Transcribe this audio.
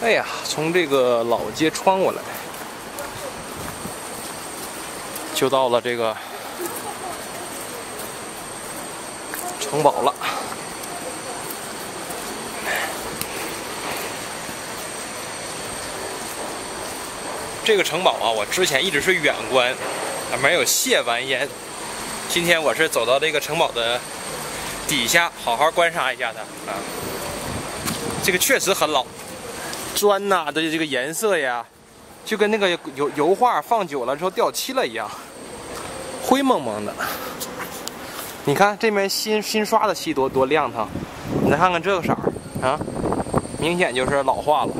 哎呀，从这个老街穿过来，就到了这个城堡了。这个城堡啊，我之前一直是远观，没有亵玩焉。今天我是走到这个城堡的底下，好好观察一下它啊。这个确实很老，砖呐的这个颜色呀，就跟那个油油画放久了之后掉漆了一样，灰蒙蒙的。你看这面新新刷的漆多多亮堂，你再看看这个色儿啊，明显就是老化了。